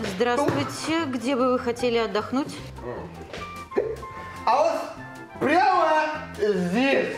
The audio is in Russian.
Здравствуйте. Где бы вы хотели отдохнуть? А вот прямо здесь.